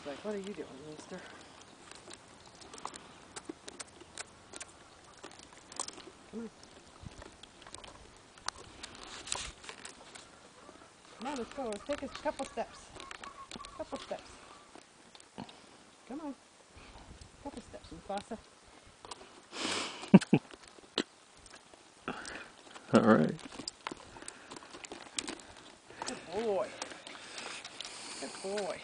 He's like, what are you doing, mister? Come on. Come on, let's go. Let's take a couple steps. Couple steps. Come on. Couple steps, Mufasa. All right. Good boy. Good boy.